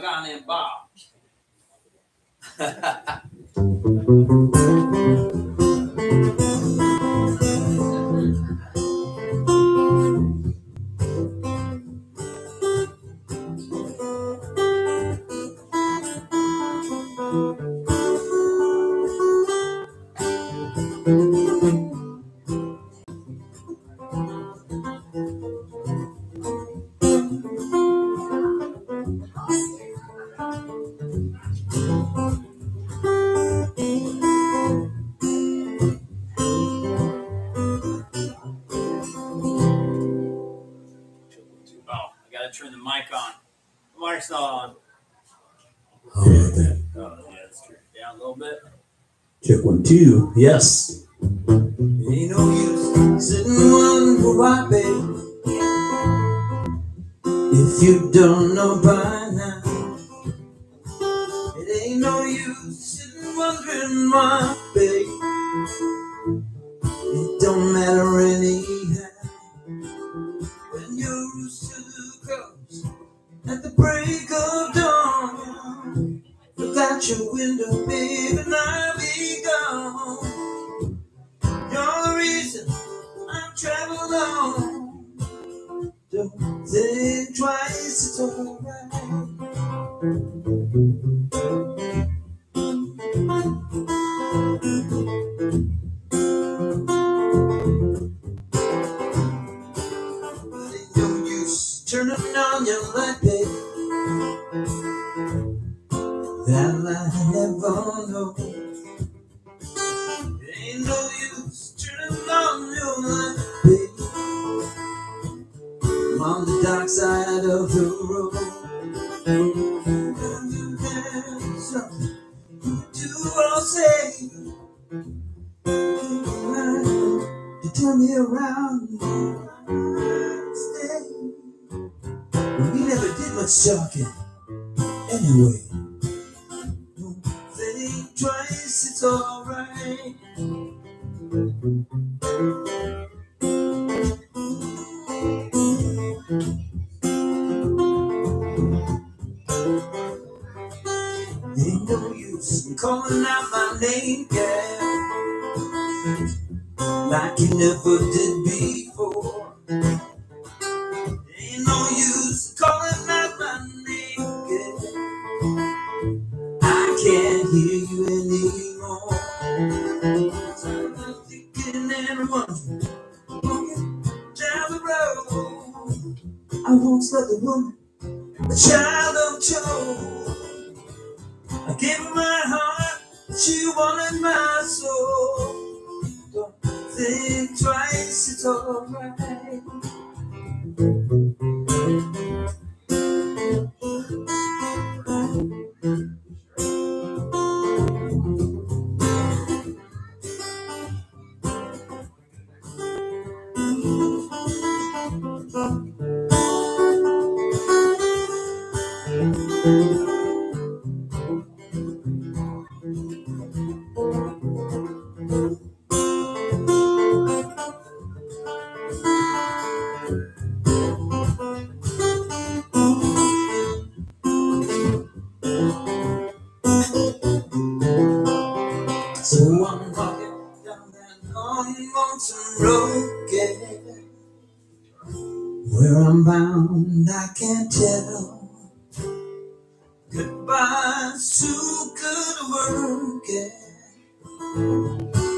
guy named Bob. Yes. And I can't tell goodbye's too good working.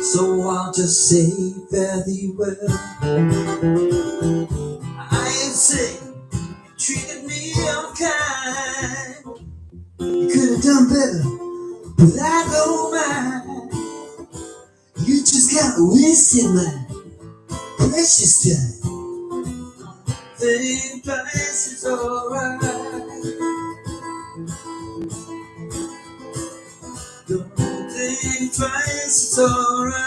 So I'll just say fare thee well. I ain't sick, you treated me unkind. You could have done better, but I don't mind. You just got wasted my precious time. Thank price is alright. Don't think twice, it's alright.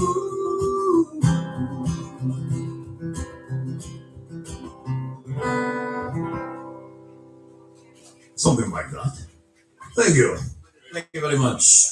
Ooh. Something like that. Thank you. Thank you very much.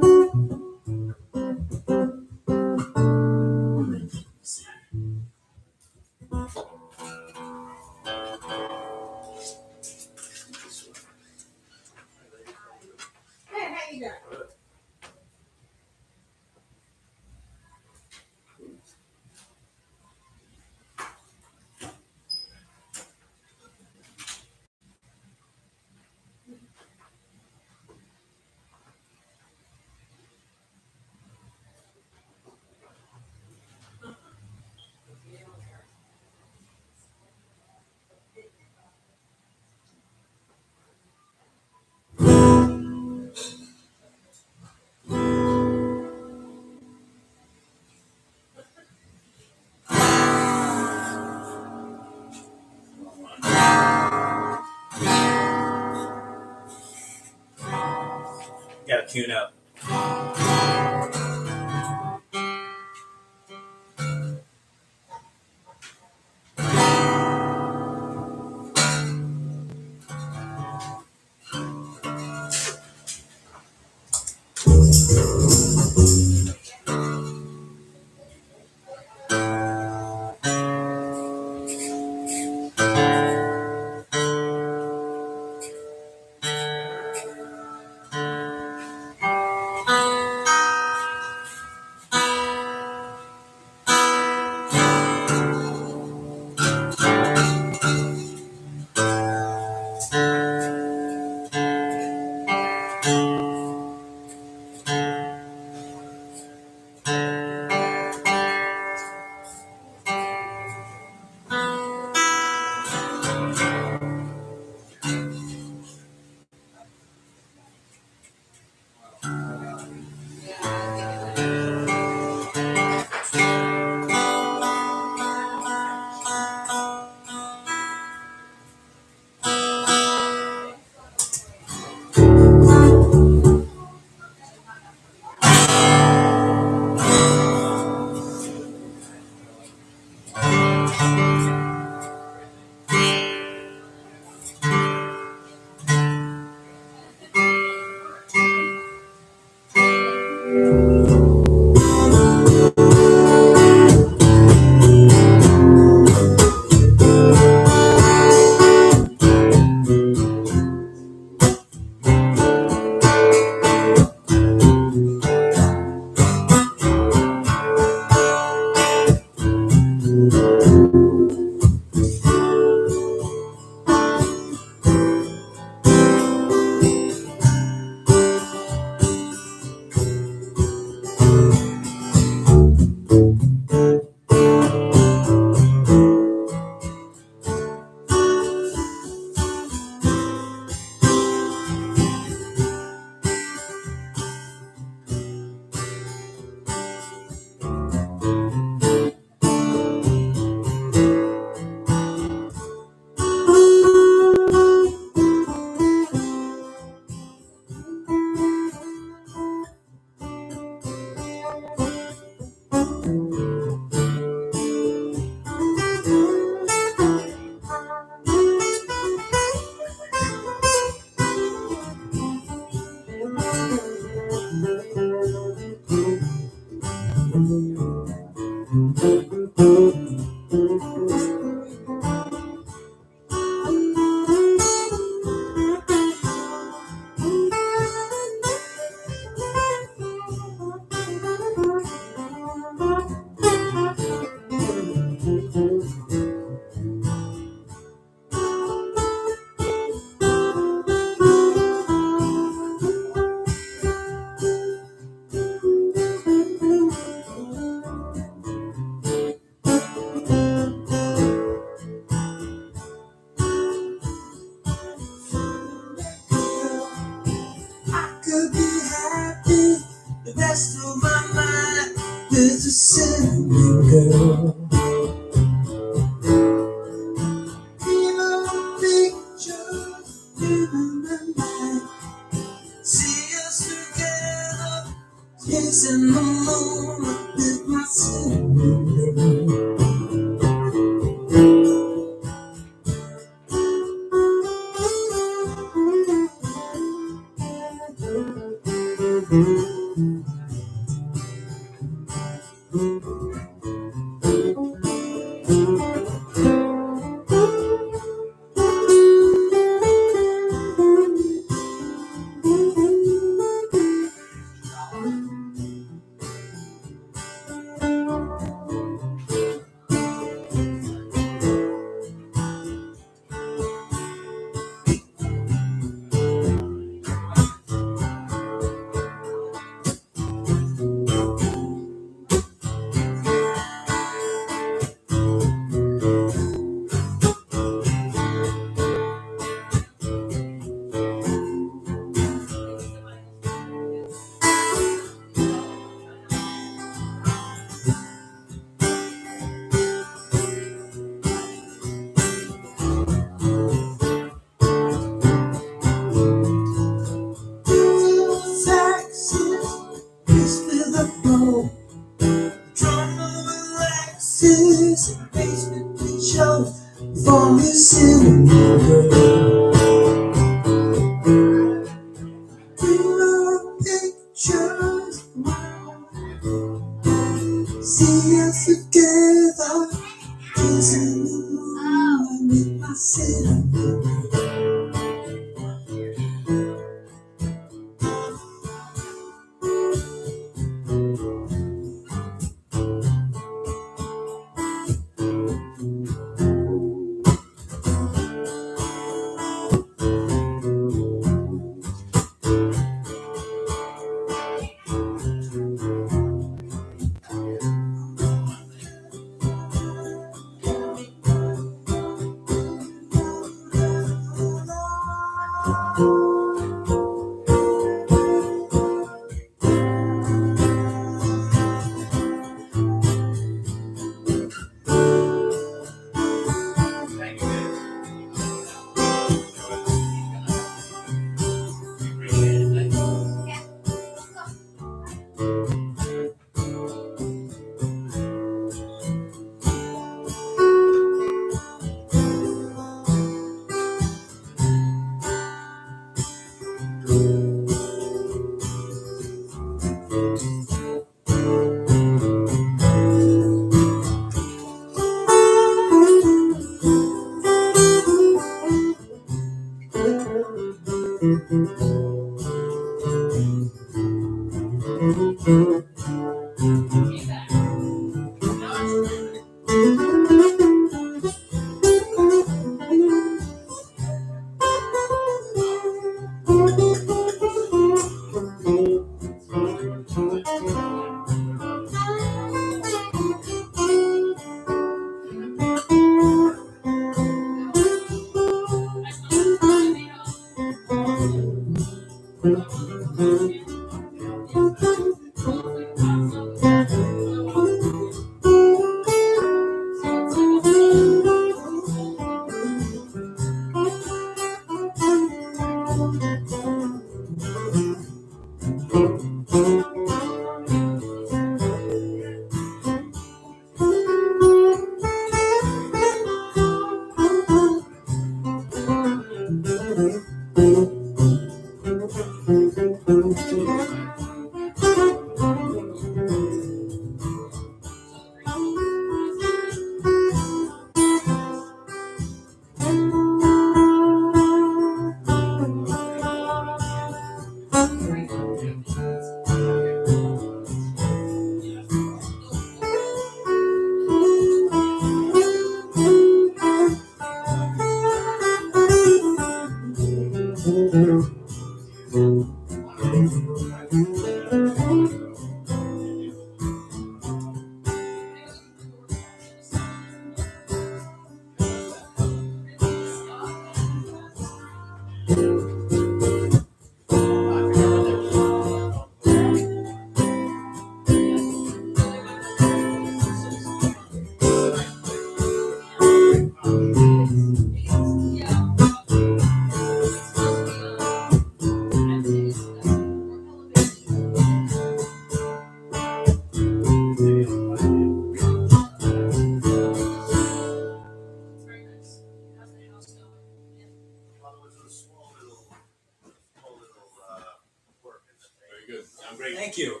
Great. Thank you.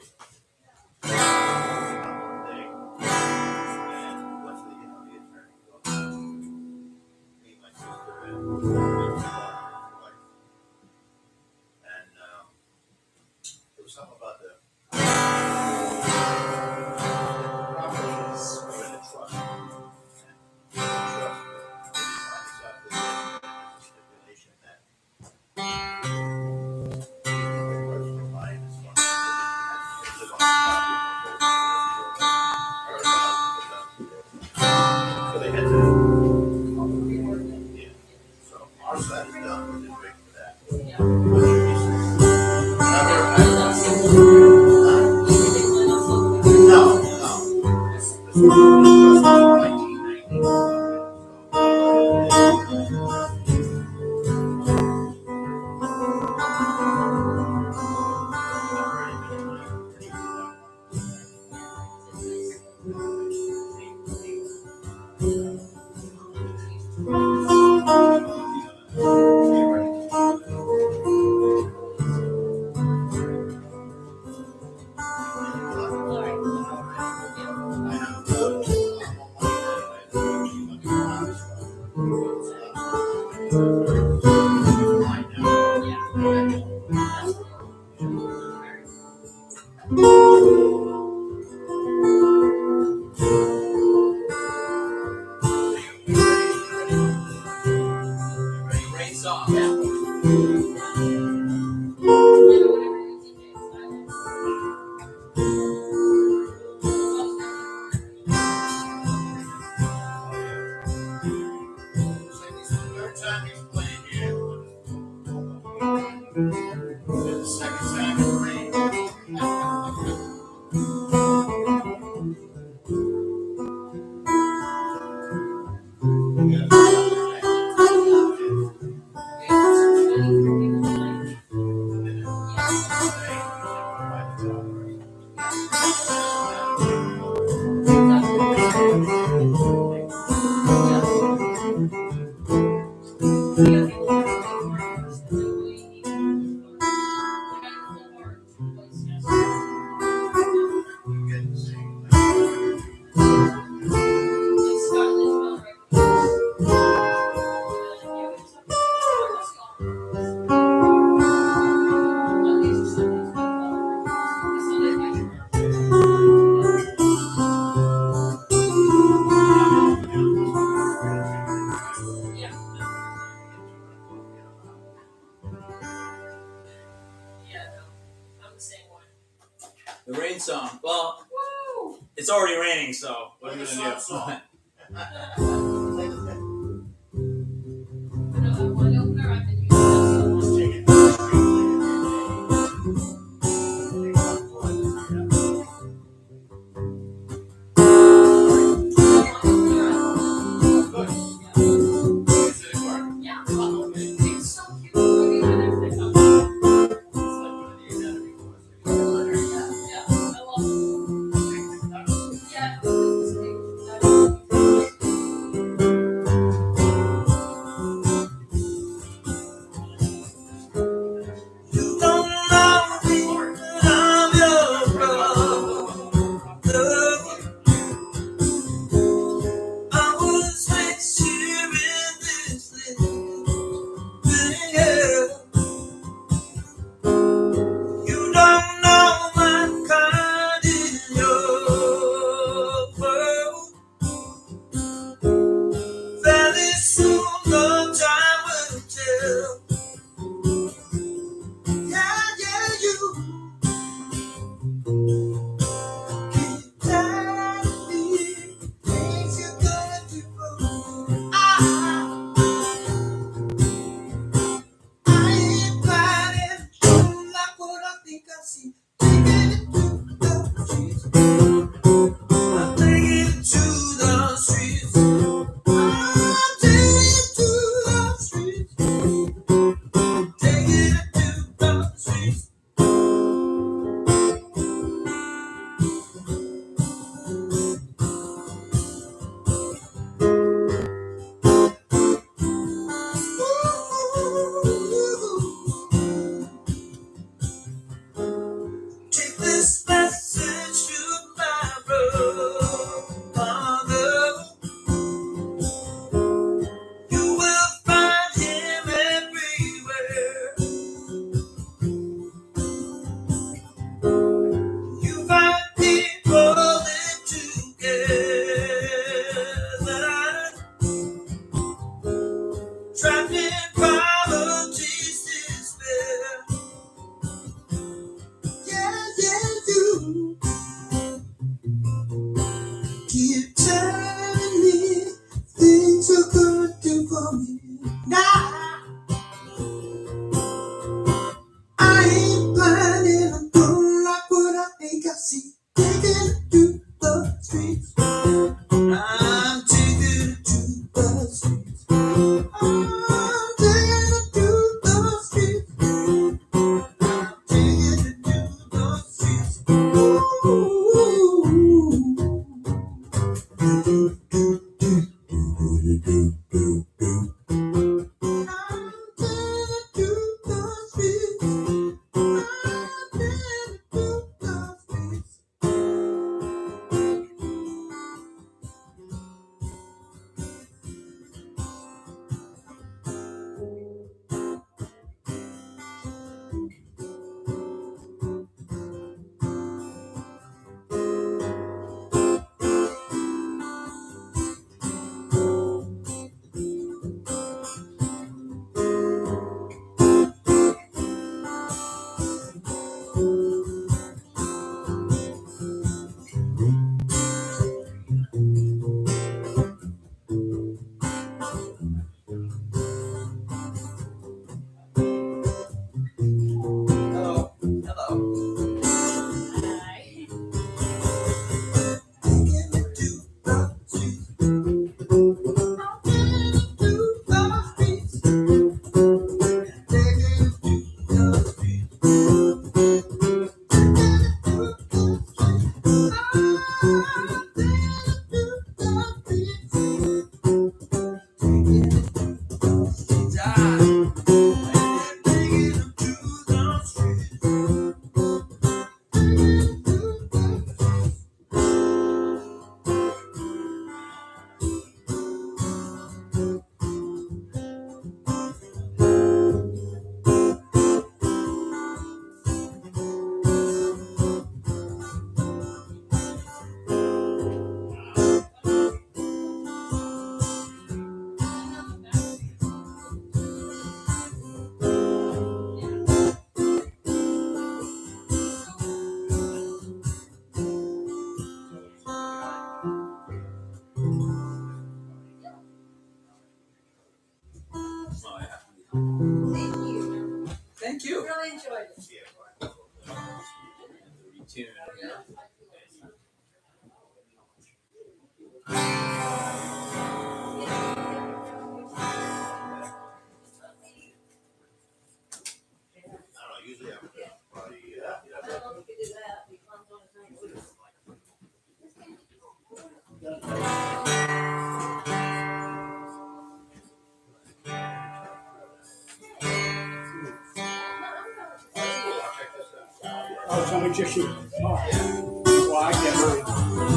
somebody just shoot. Oh. Well, I get hurt.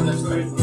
That's.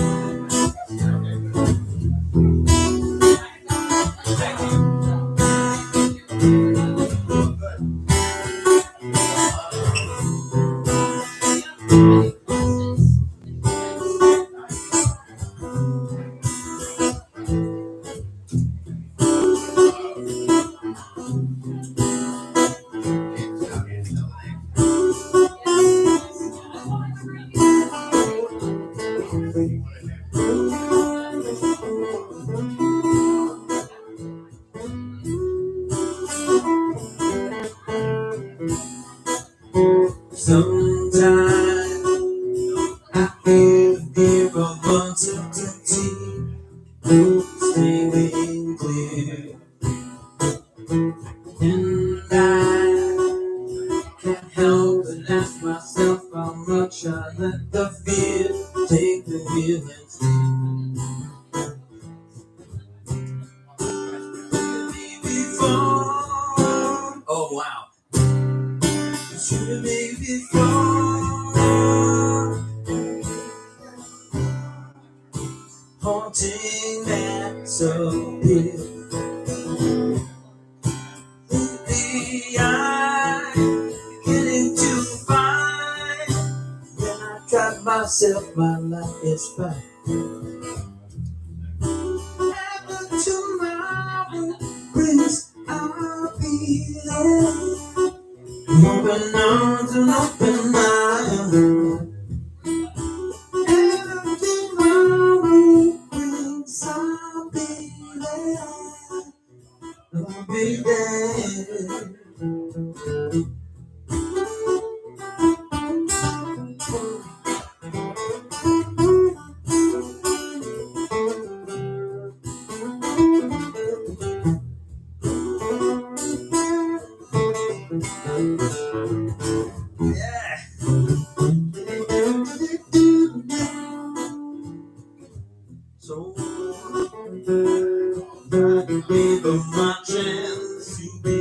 Don't give up my chance to be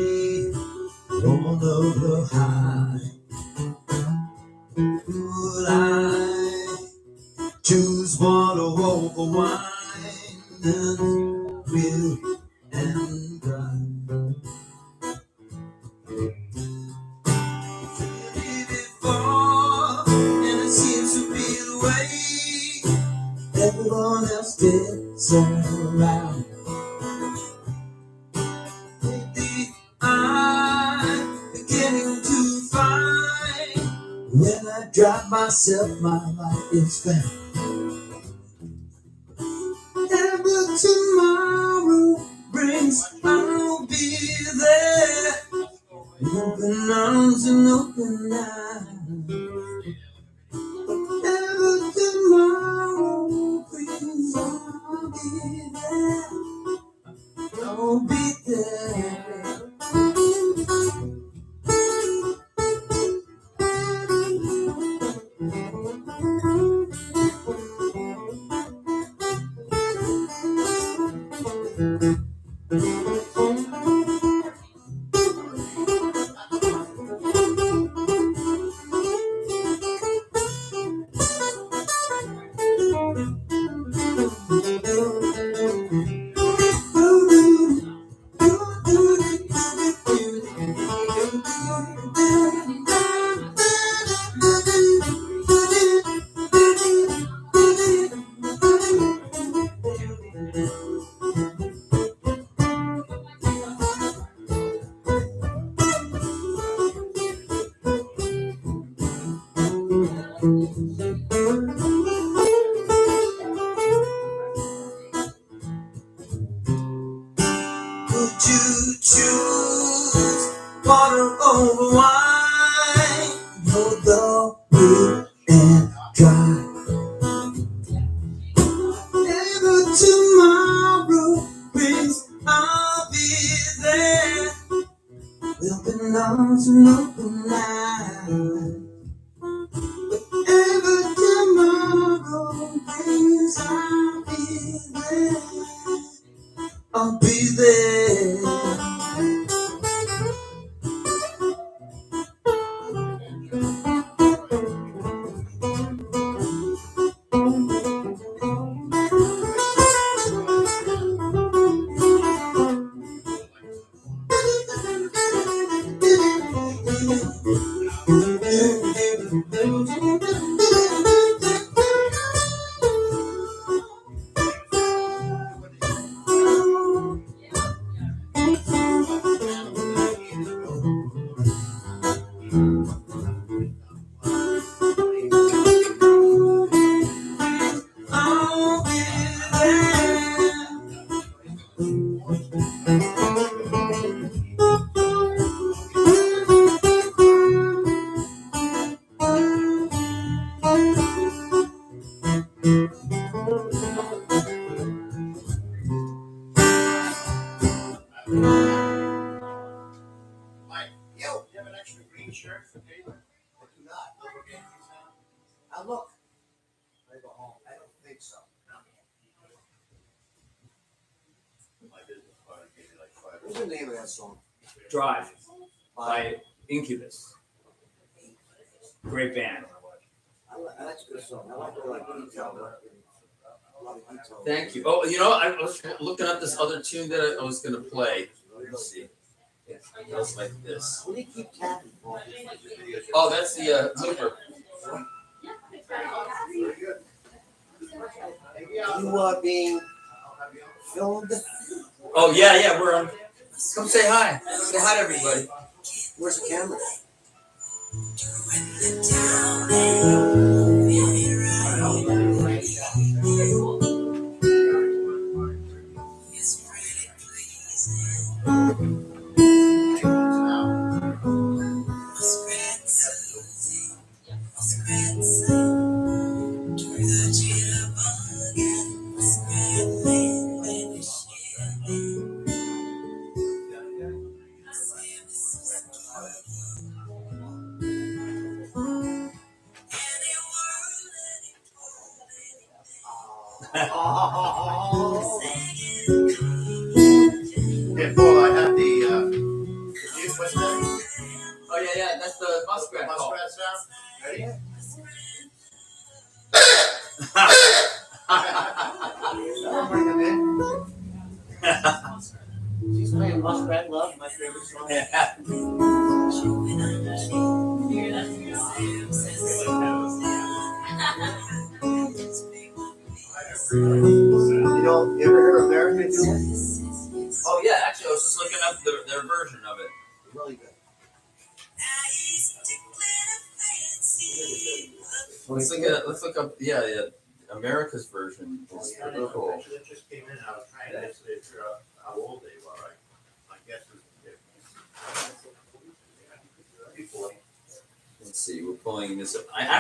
What's the name of that song? Drive by Incubus. Great band. I like, that's a good song. I like the like detail. A lot of detail. Thank you. Oh, you know, I was looking up this other tune that I was gonna play. Let's see. It goes like this. What do you keep tapping for? Oh, that's the uh, looper. You are being filmed. Oh yeah, yeah. We're on. Come say hi. Say hi to everybody. Where's the camera?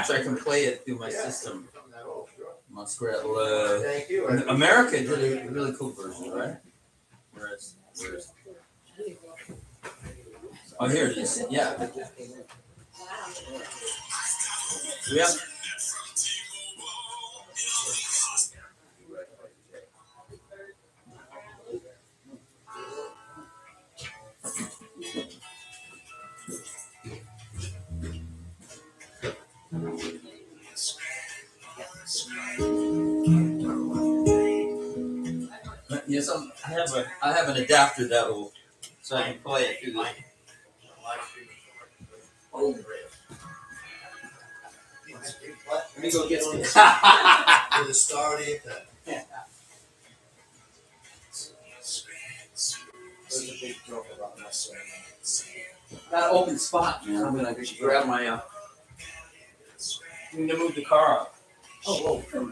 Up. I can play it through my Yeah. system. Something that old, sure. Muskrat Love. Uh, Thank you. And America did a really cool version, right? Whereas, whereas. Oh, here it is. Yeah. We Yes, I'm, I have a I have an adapter that will so I can play it through the. Oh, Let me go get some. With a star on it, that. There's a big joke about Muskrat. That open spot, man. I'm gonna just grab my. Uh, I'm gonna move the car up. Oh, whoa.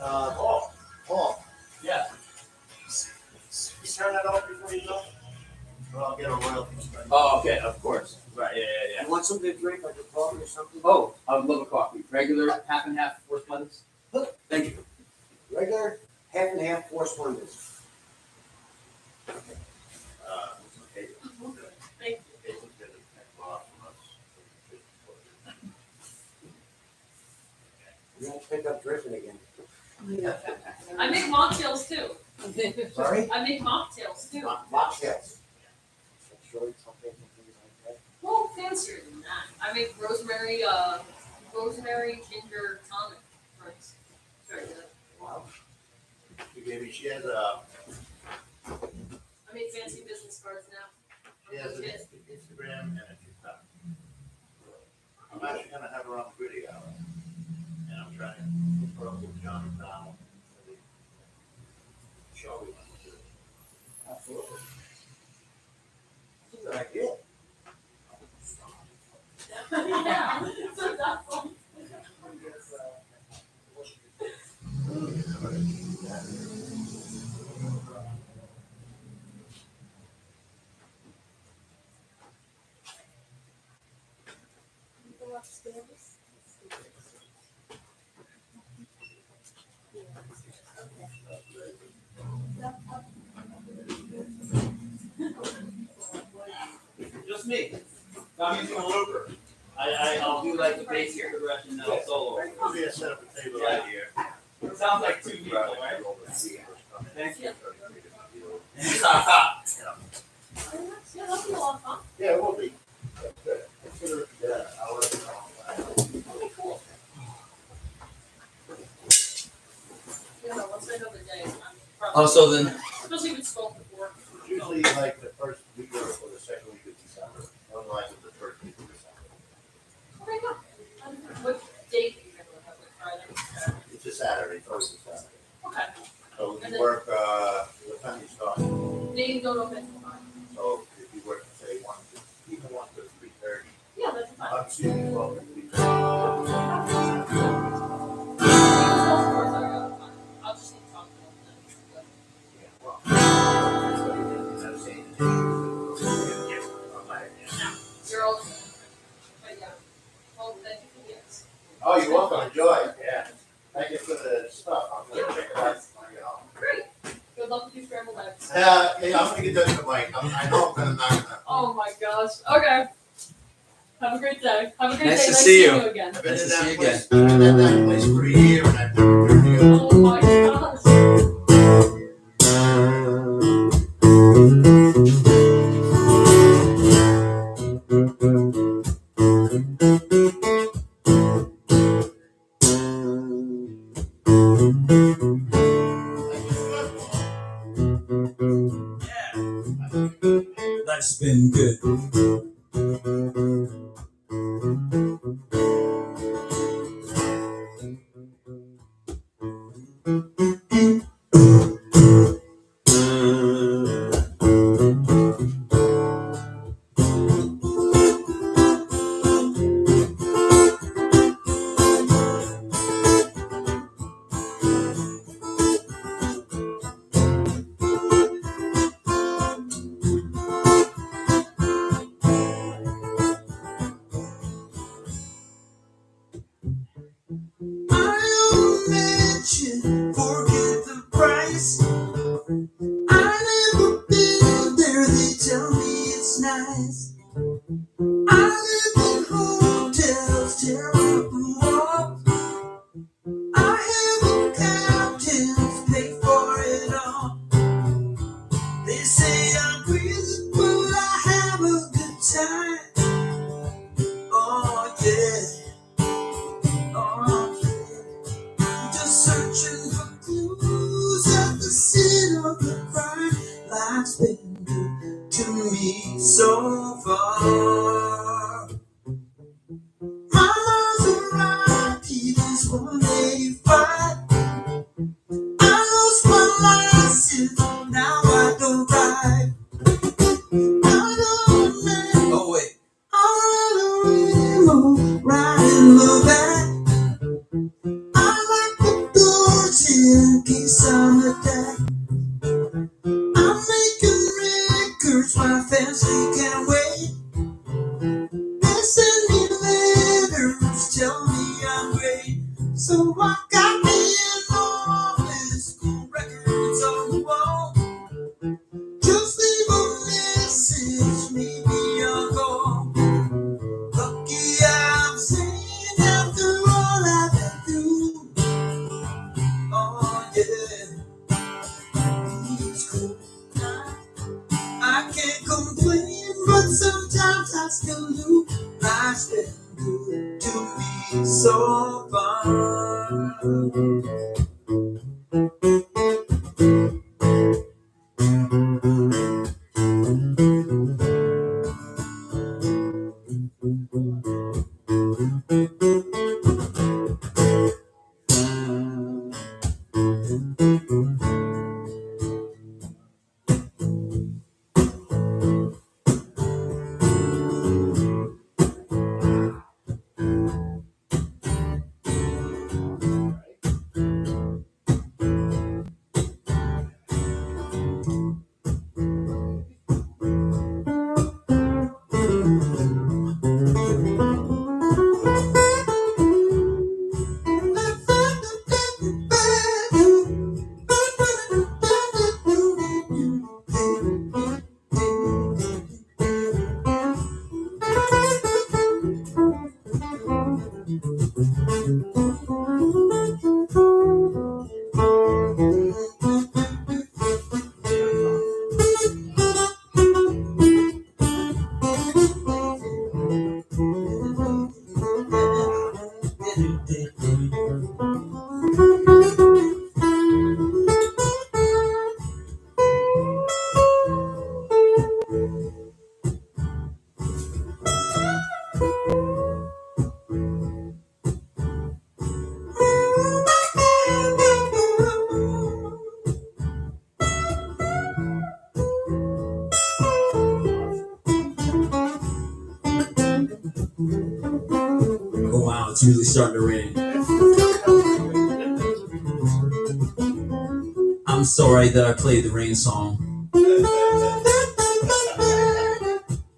Uh, Paul, Paul, Yeah. You turn that off before you go? Or I'll get a royalty strike. Oh, okay, of course. Right, yeah, yeah, You want something to drink, like a coffee or something? Oh, I would love a coffee. Regular, half and half, four Splendas. Thank you. Regular, half and half, four Splendas. Uh, okay. Thank They took the next law. You won't pick up drinking again. I make mocktails too. Sorry? I make mocktails too. Mo- Mocktails. Short, something, something like. Well, fancier than that. I make rosemary, uh, rosemary ginger tonic drinks. Very good. Wow. She gave me, she has a, I make fancy business cards now. she has an Yes. Instagram and a TikTok. I'm actually gonna have her on the video. Trying to put up with John. Show we went to. Absolutely. That's a good idea. yeah. All. Just me. I'm using a looper. I, I, I'll do like the basic progression, then I'll solo. Maybe I set up a table right here. It sounds like two people, right? Thank you. Yeah, that'll be a lot of fun. Yeah, it will be. That's good. Consider, yeah, I'll let you know. That'll be cool. You know, once I know the day, I'm. Oh, so then, Especially if it's spoken before. Usually like the first week or or the second week of December, otherwise it's the of December. Oh my god. What date do you remember? Like Friday? It's a Saturday, it's always a Saturday. Okay. So And you work, uh, what time you start? They don't open nine. So if you work, say, one, to even one to three thirty, Yeah, that's fine. twelve three thirty. Oh, you're welcome, enjoy, yeah. Thank you for the stuff, I'm gonna check it out, you know. Great. Good luck with your scrambled eggs. Uh, yeah, I'm gonna get that to Mike, I'm, I know I'm gonna knock it out. Oh my gosh. Okay. Have a great day. Have a great Nice day. to nice see seeing you. you again. I've been Nice in to see that you place, I've been in that place for a year and I've never turned it. Oh my gosh. Starting to rain. I'm sorry that I played the rain song.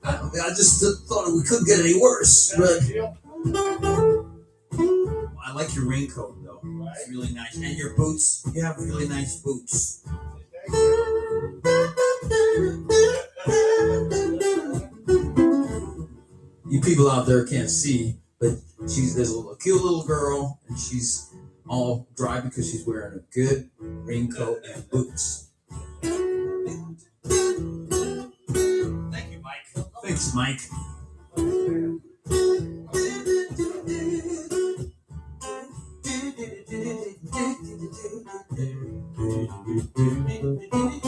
I, I just thought we couldn't get any worse. But I like your raincoat though. It's really nice, and your boots. You have really nice boots. You people out there can't see, but she's this little cute little girl, and she's all dry because she's wearing a good raincoat and boots. Thank you, Mike. Thanks, Mike.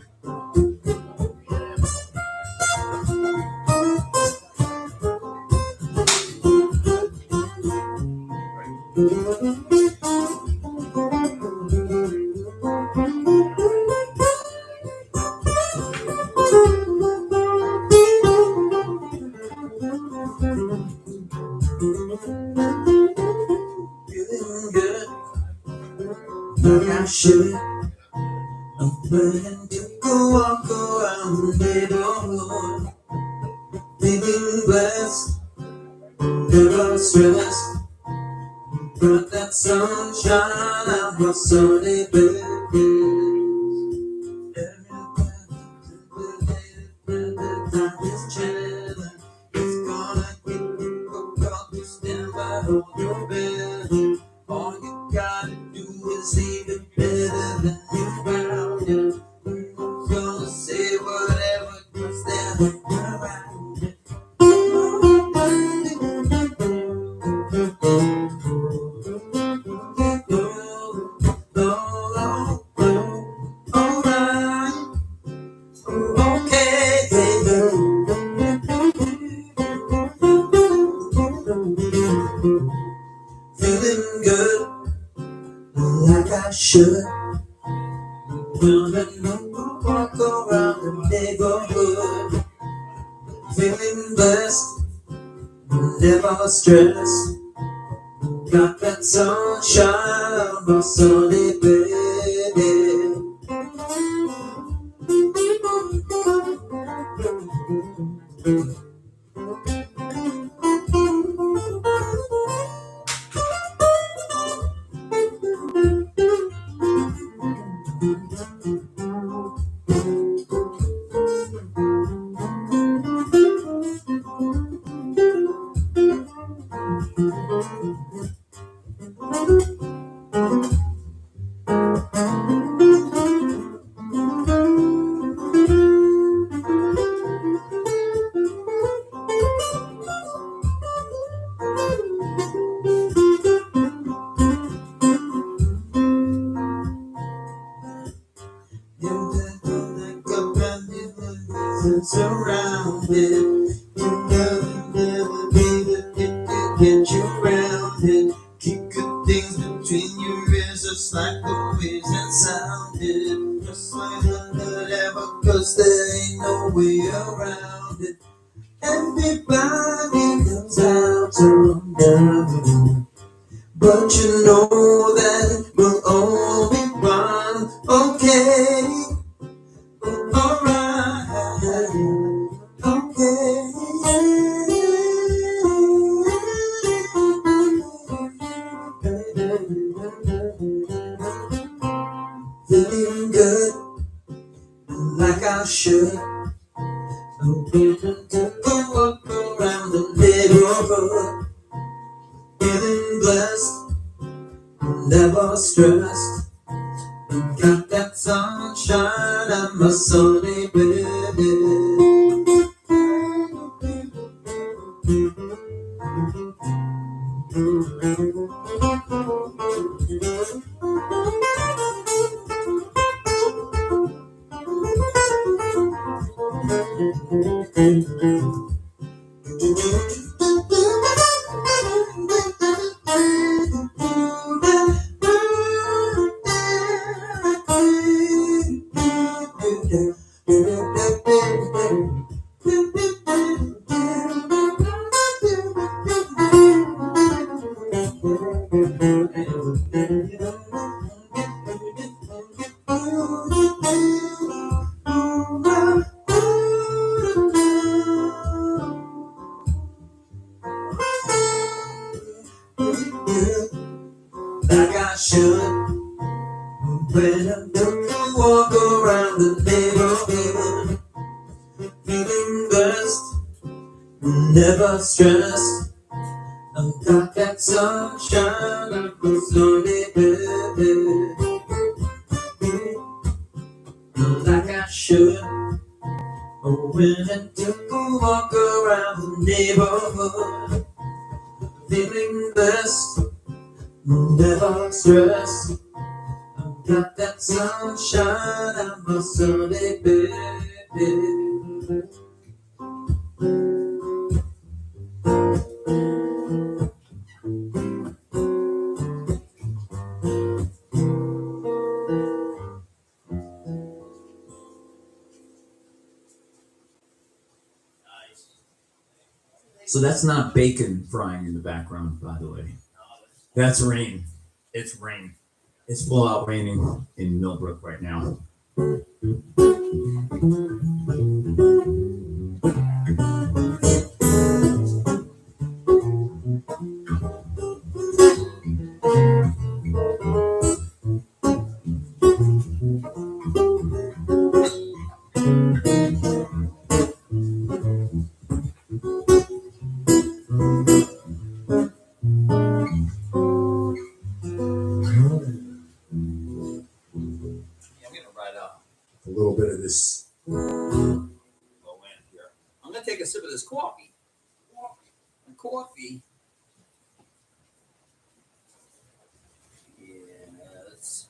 Mm-hmm. So that's not bacon frying in the background, by the way. That's rain. It's rain. It's full out raining in Millbrook right now. This coffee. And coffee. Yes.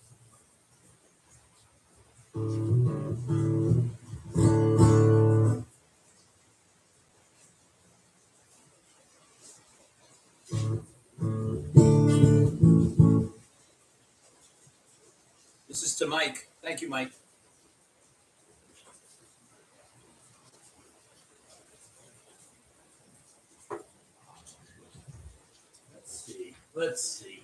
This is to Mike. Thank you, Mike. Let's see.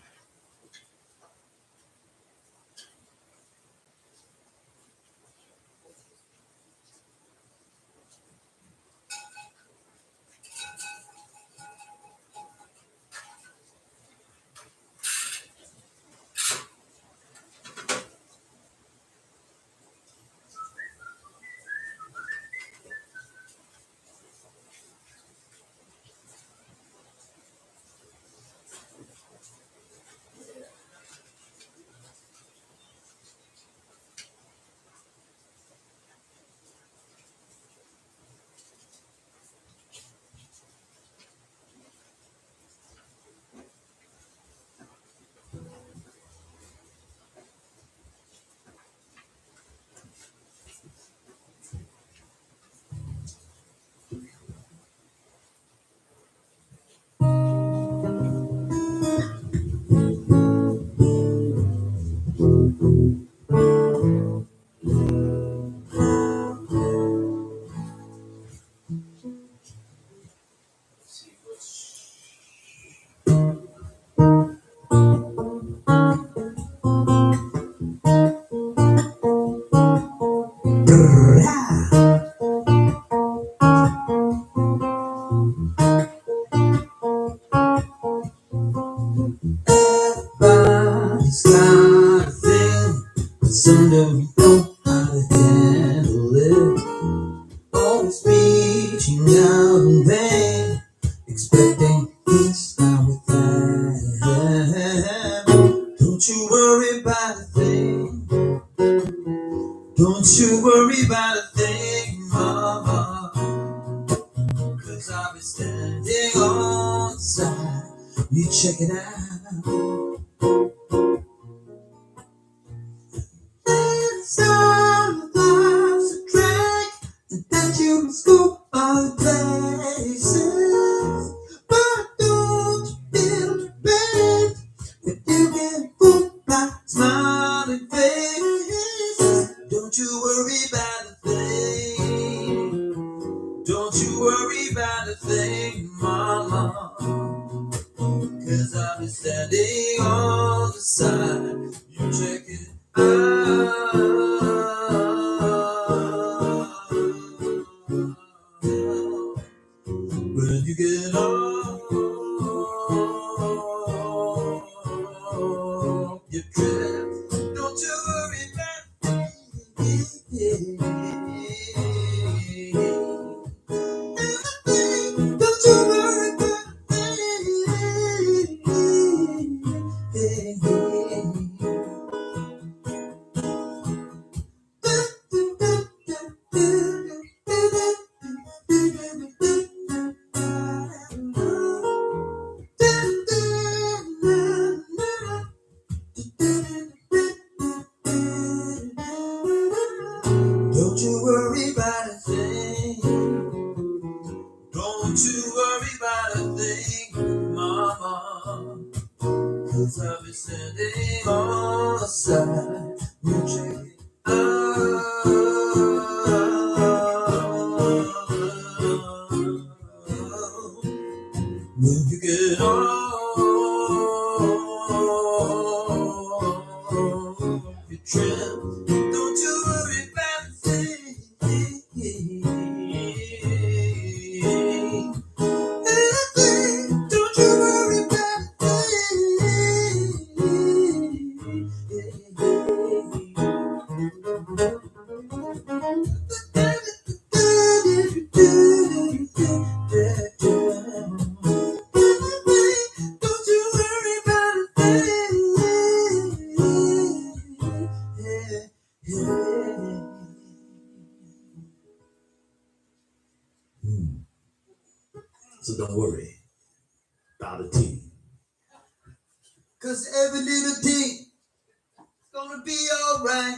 Cause every little thing is gonna be alright.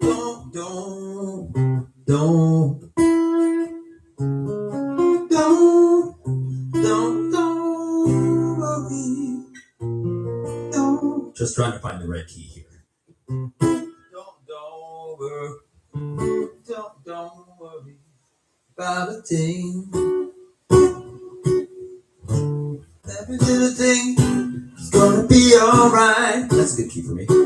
Don't, don't, don't. Just trying to find the right key here. Don't, don't worry. Don't, don't worry about a thing. That's a good key for me.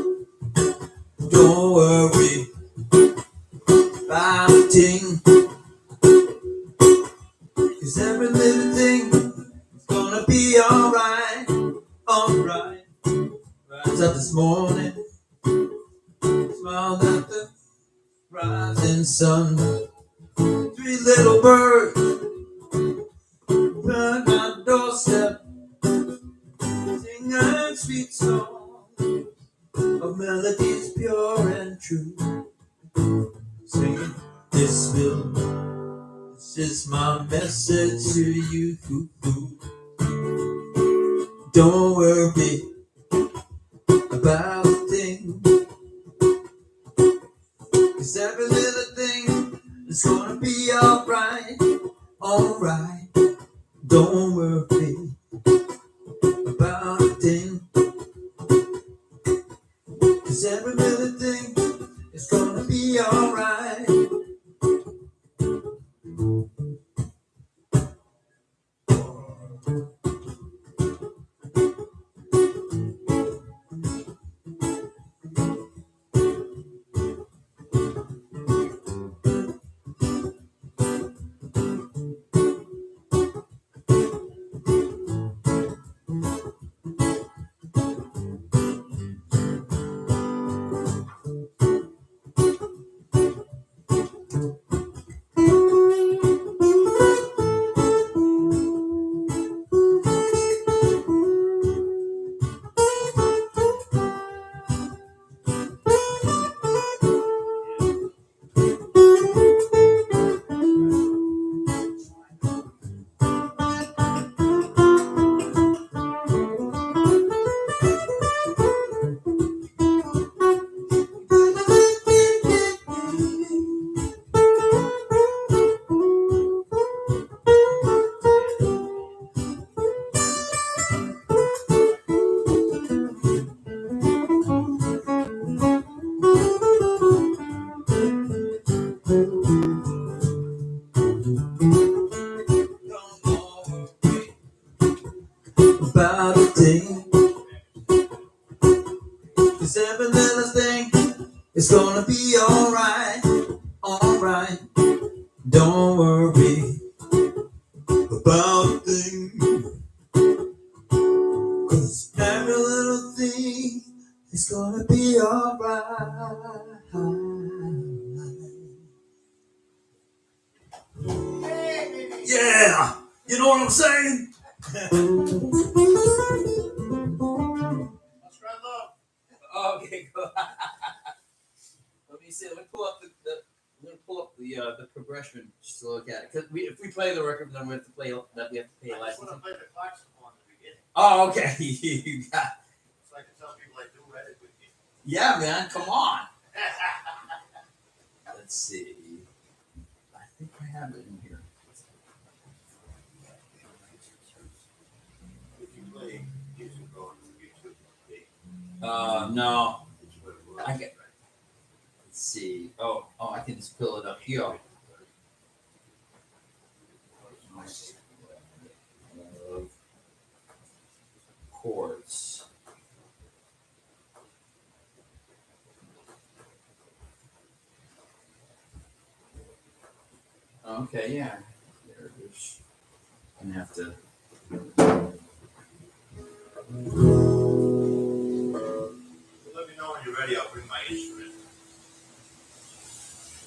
We if we play the record, then we have to play that we have to pay I just want to play the at the beginning. Oh, okay. you got. So I can tell people I do with you. Yeah, man. Come on. Let's see. I think I have it in here. If you play music on YouTube, Uh, no. it's what it was. I get- Let's see. Oh, oh, I can just pull it up here. Of chords. Okay, yeah. There it is. I'm Gonna have to. Let me know when you're ready. I'll bring my instrument.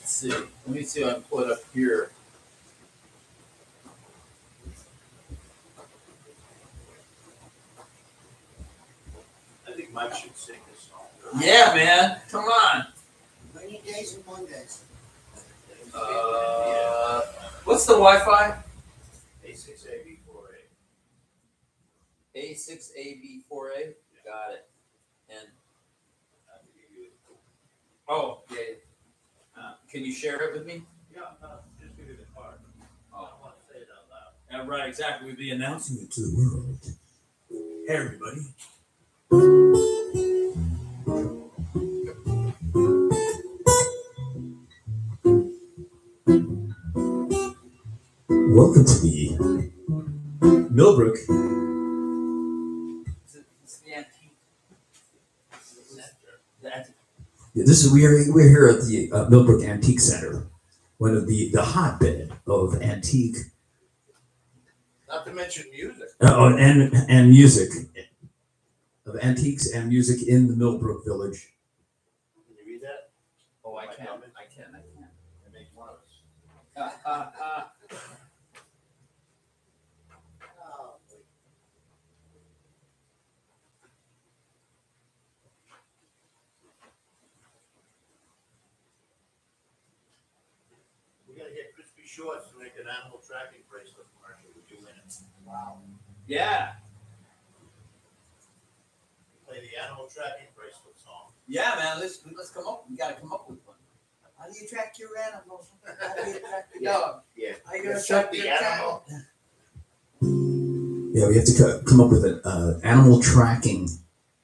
Let's see. Let me see I can pull it up here. Mike should sing this song. Yeah, man. Come on. Rainy days and Mondays. Uh, what's the Wi-Fi? A6AB4A. A6AB4A. Got it. And I can give you- oh, yeah. Uh, can you share it with me? Yeah, no, just give you the card. I don't want to say it out loud. Uh, right, exactly. We'd be announcing it to the world. Hey, everybody. Welcome to the Millbrook. Antique. Yeah, this is we are we're here at the uh, Millbrook Antique Center, one of the the hotbed of antique Not to mention music. uh, oh, and and music of antiques and music in the Millbrook Village. Can you read that? Oh, I can, I can, I can. It makes one of us. can. Oh, We gotta get crispy shorts to make an animal tracking bracelet commercial with you in it. wow. yeah, Play the animal tracking bracelet song. yeah, man. Let's let's come up. We gotta come up with one. How do you track your animals? How do you track your dog? Yeah. How you gonna track the animal? Yeah, we have to co- come up with an uh, animal tracking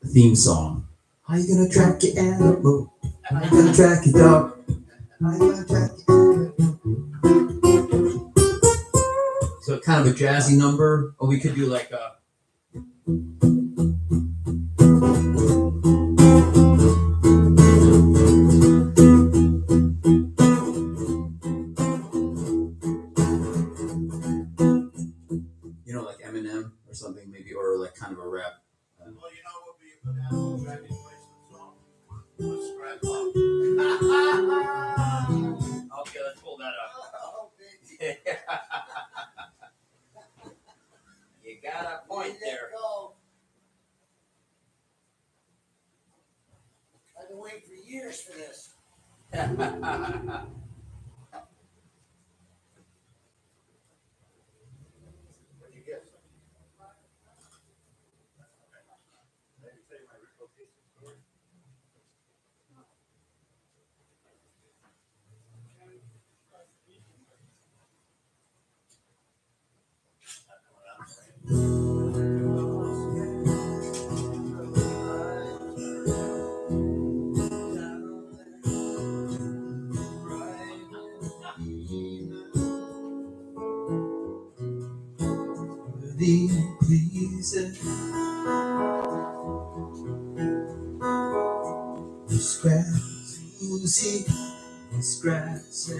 theme song. How you gonna track your animal? How you gonna track your dog? How you gonna track your animal? So kind of a jazzy number, or we could do like a. Okay, let's pull that up. Baby. you got a point there. I've been waiting for years for this. see this grass.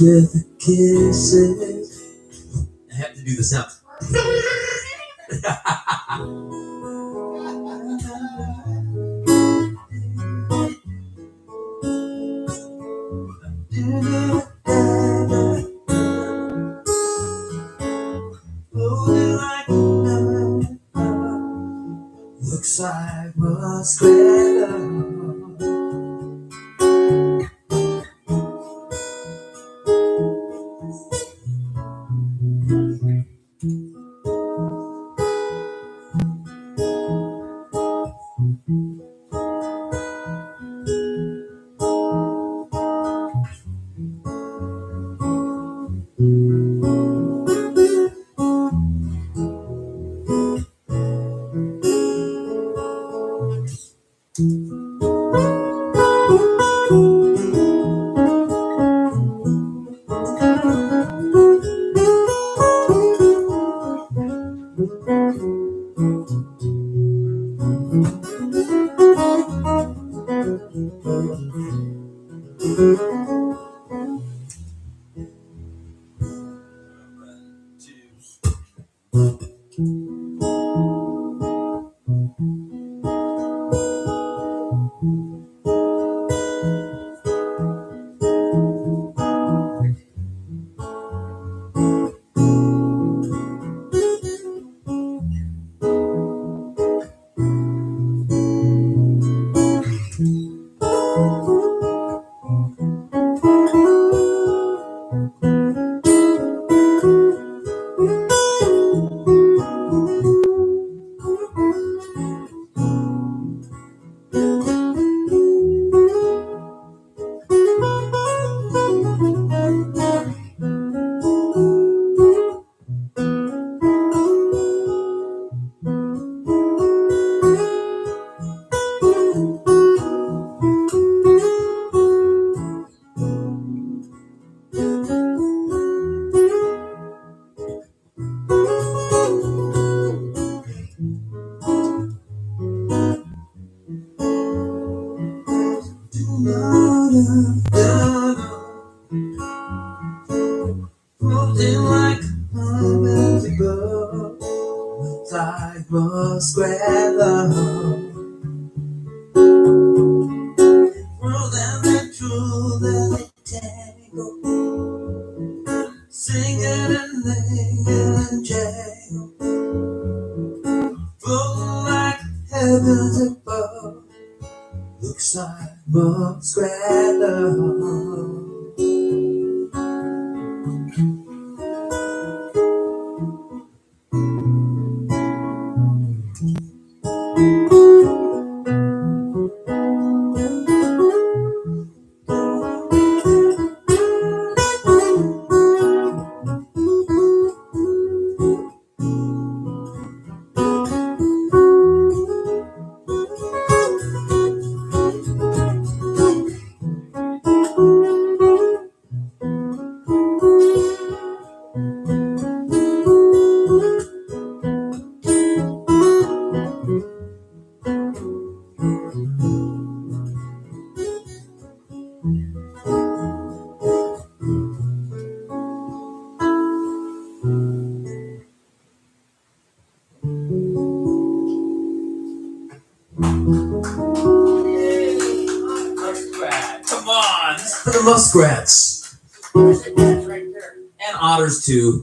with the kisses. I have to do this out.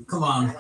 Come on.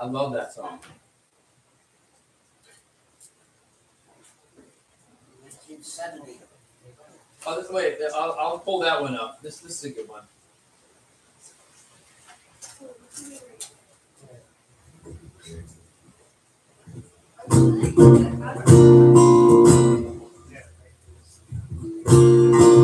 I love that song. Nineteen seventy. Oh, wait, I'll, I'll pull that one up. This this is a good one. Yeah.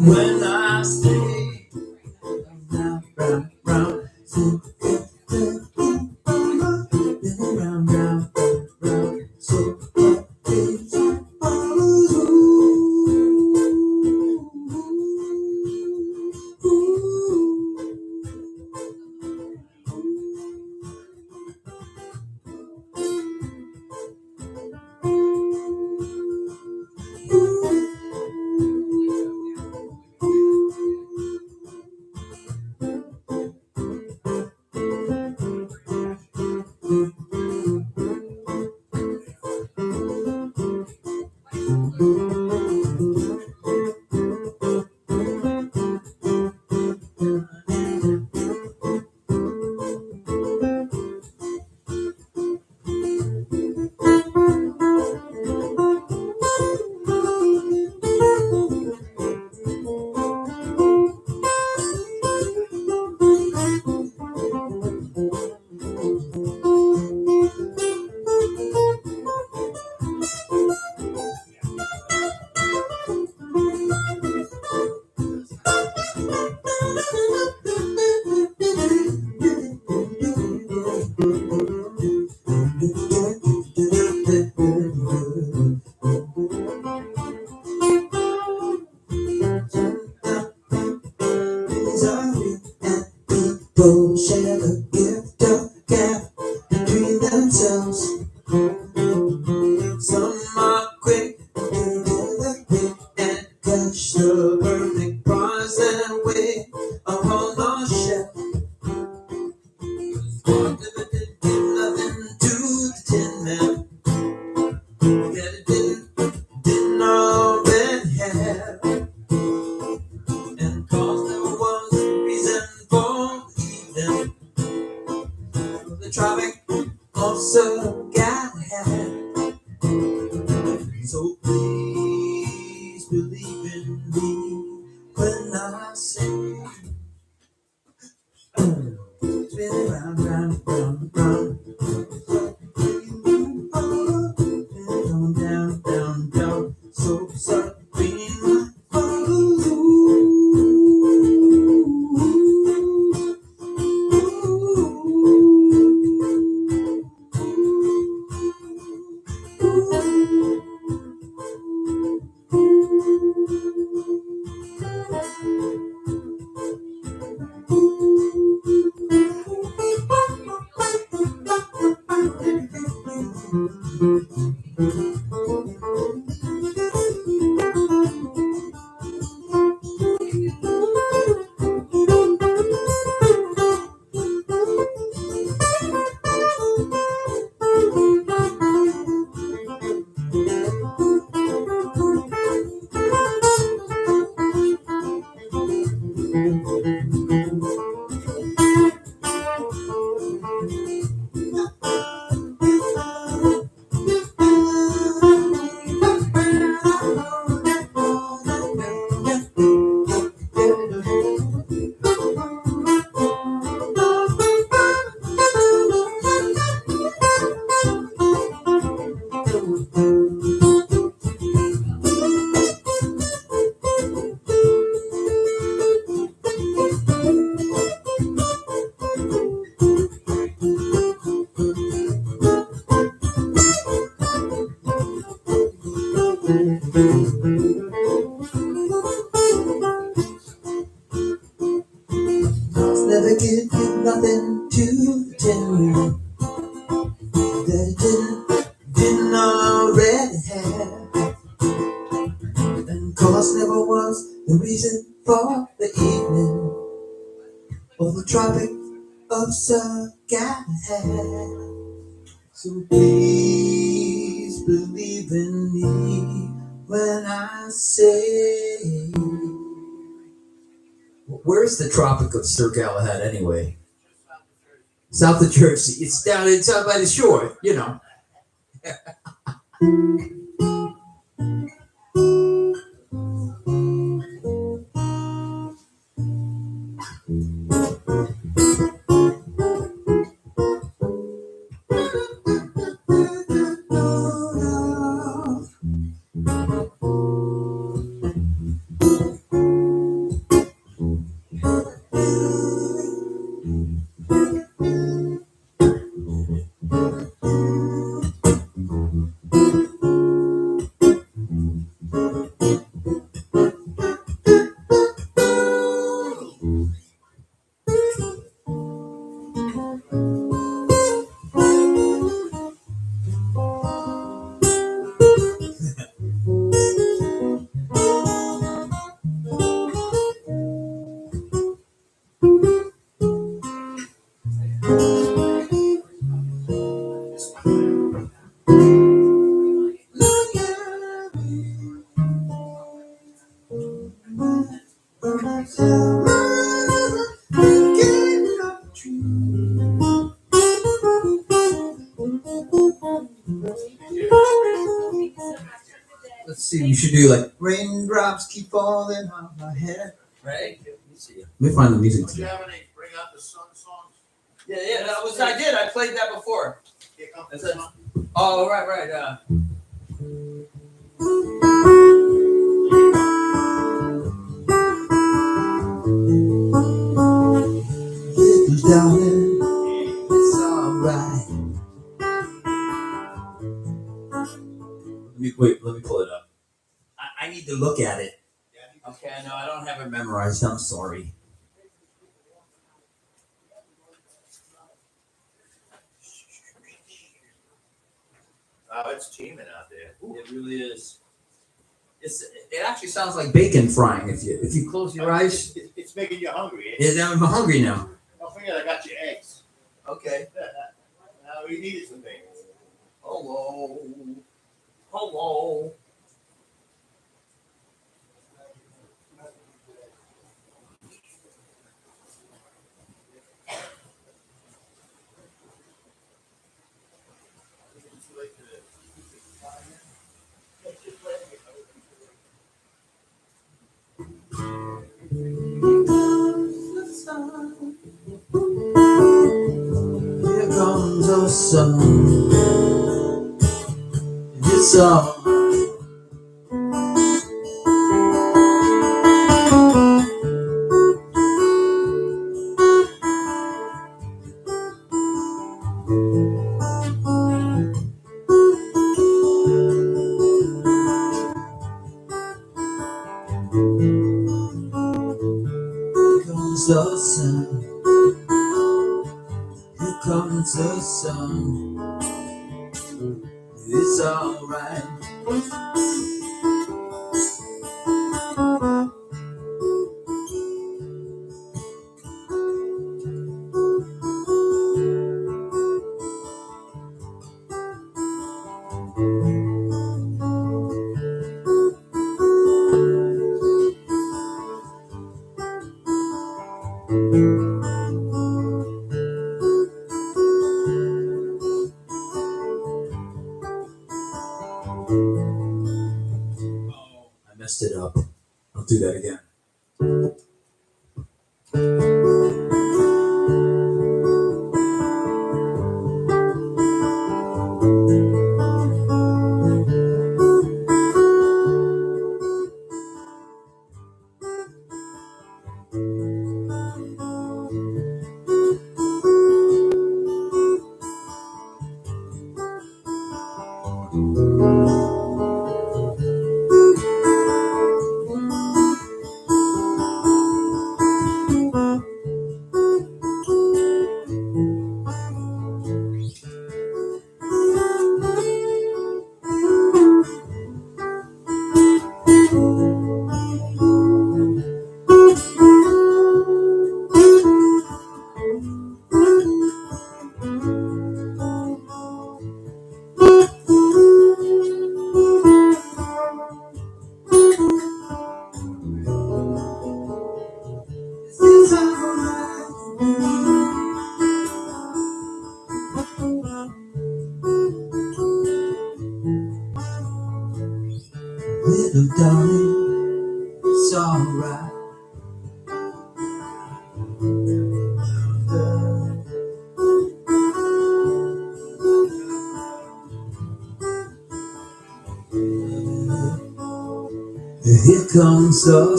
buenas the Tropic of Sir Galahad anyway? South of Jersey. It's down in, by the shore, you know. raindrops keep falling on my head. Right? Let me see. Let find the music. Don't you have any bring out the sun songs? Yeah, yeah. That was I did. I played that before. Kick up That's it. Oh, right, right. Uh, little darling, it's alright. Let me wait. Let me pull it up. I, need to look at it. Okay, I know I don't have it memorized. I'm sorry. Oh, it's teeming out there. It really is. It's. It actually sounds like bacon frying if you if you close your eyes. It's, it's making you hungry. Yeah, It's, now I'm hungry now. don't forget, I got your eggs. Okay. now we needed some bacon. Hello. Hello. Here comes the sun. It's all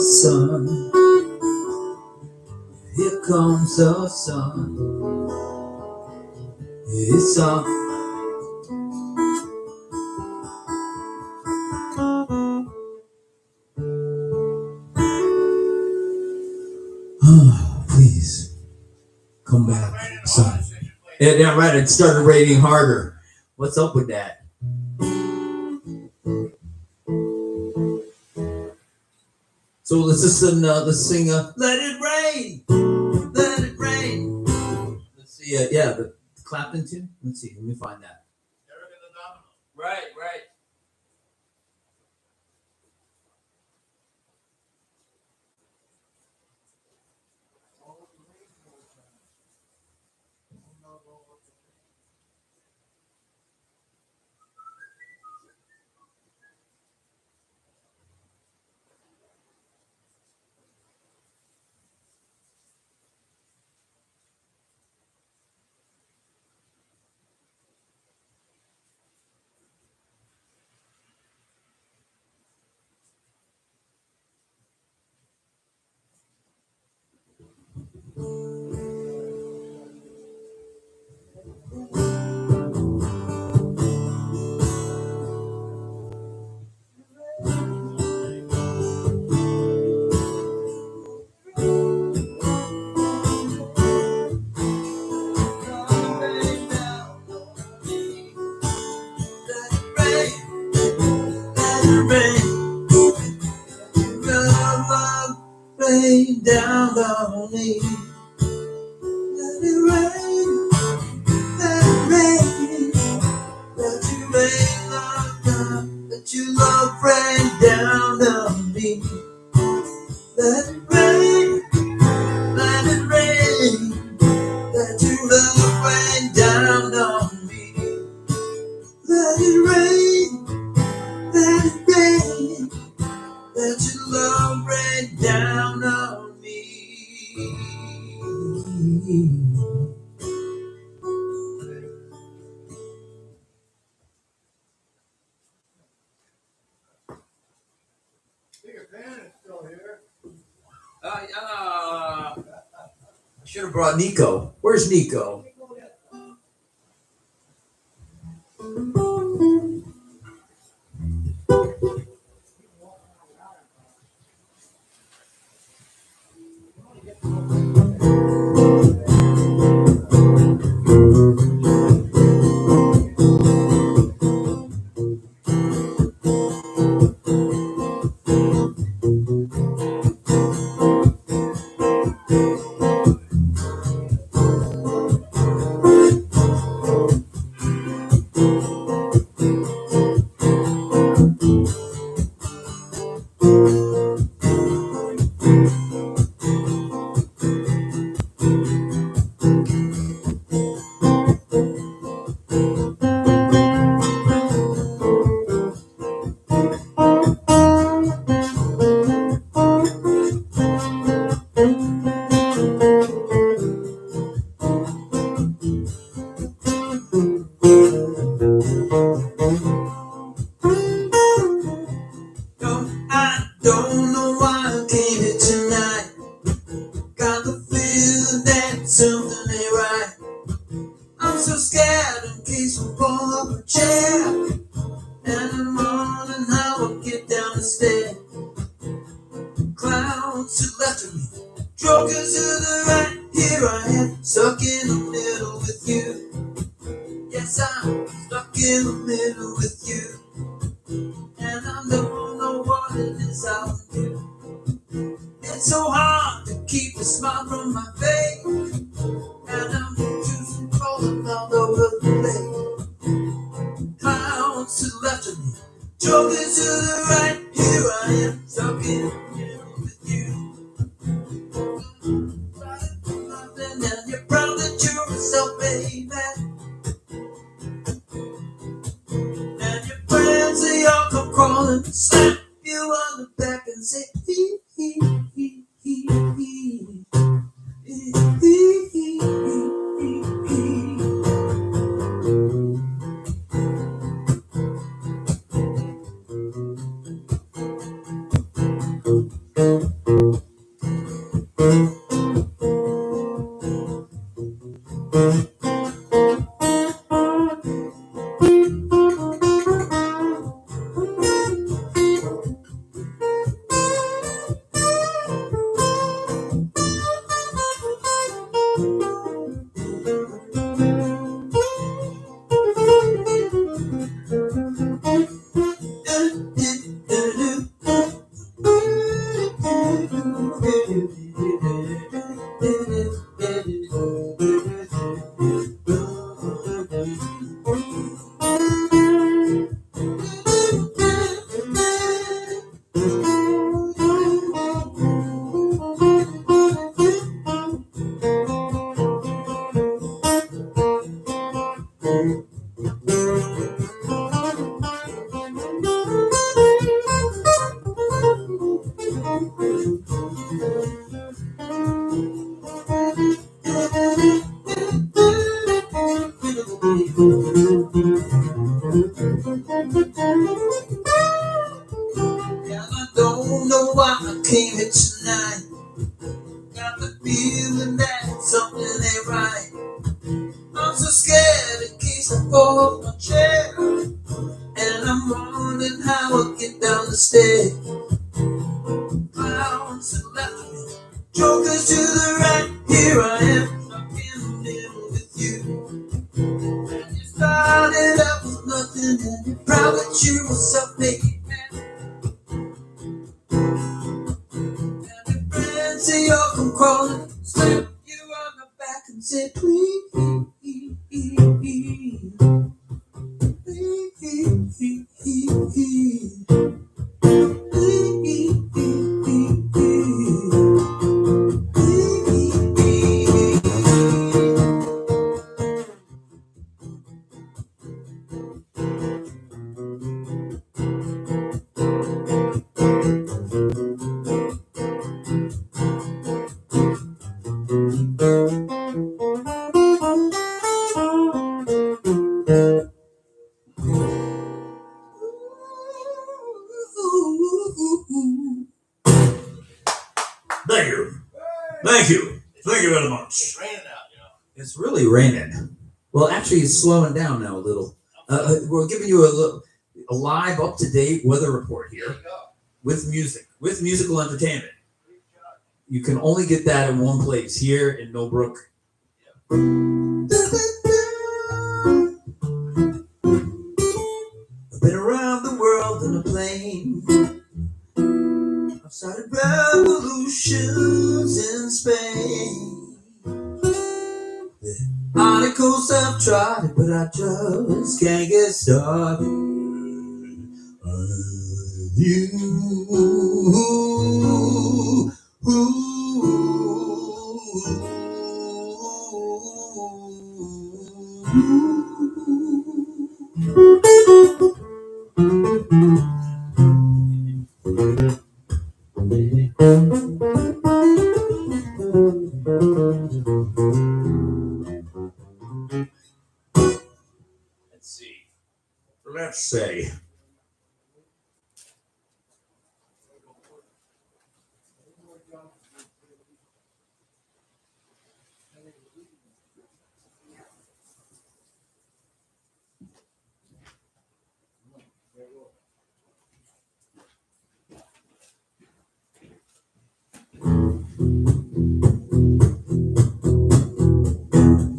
sun. Here comes the sun. It's all. Ah, please come back, son. Yeah, yeah, right. It started raining harder. What's up with that? So let's listen. Uh, let's sing. Uh, Let it rain. Let it rain. Let's see. Uh, yeah, the Clapton tune. Let's see. Let me find that. Right, brought Nico. Where's Nico? Well, actually, it's slowing down now a little. Uh, uh we're giving you a, a live, up to date weather report here with music, with musical entertainment. You can only get that in one place here in Millbrook. I've been around the world in a plane. I've started revolutions in Spain. Articles I've tried, but I just can't get started on you. that say?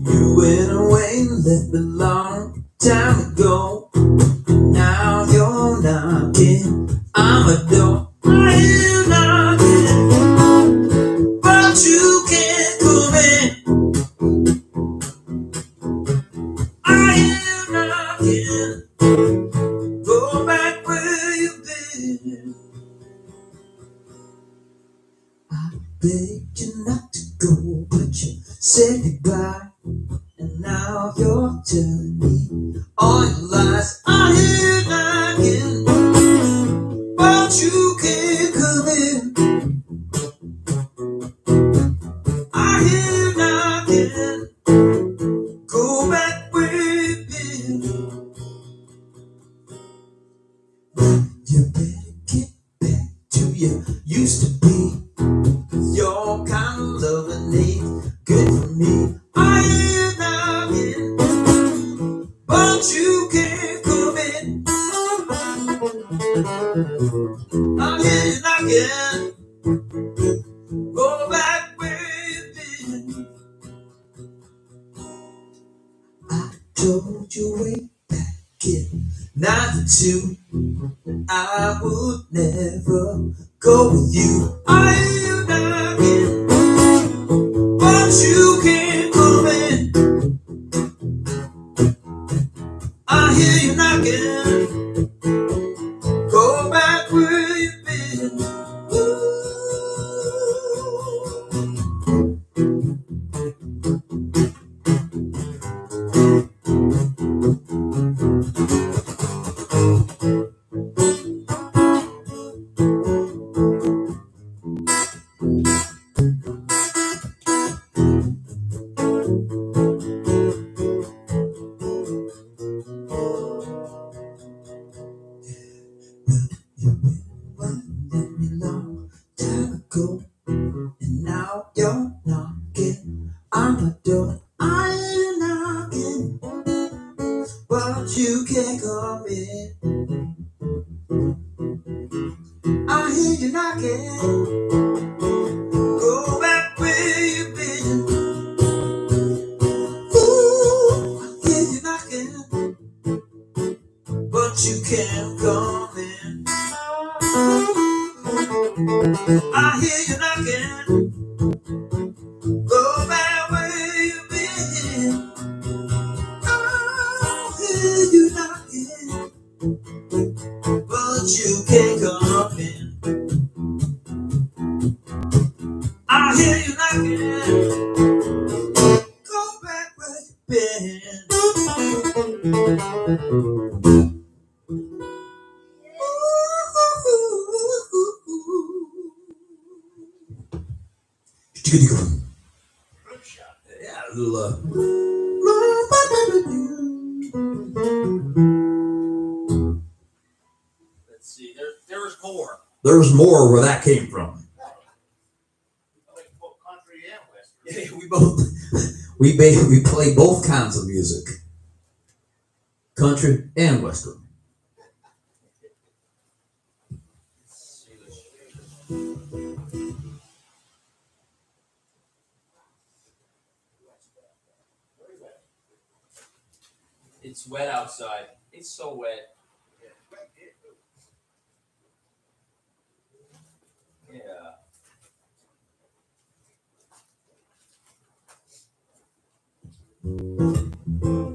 You went away and left me long. قدم Yeah, a little. Uh... Let's see. There, there was more. There's more where that came from. Like both country and western. Yeah, we both we ba- we play both kinds of music, country and western. It's wet outside. It's so wet. Yeah. yeah.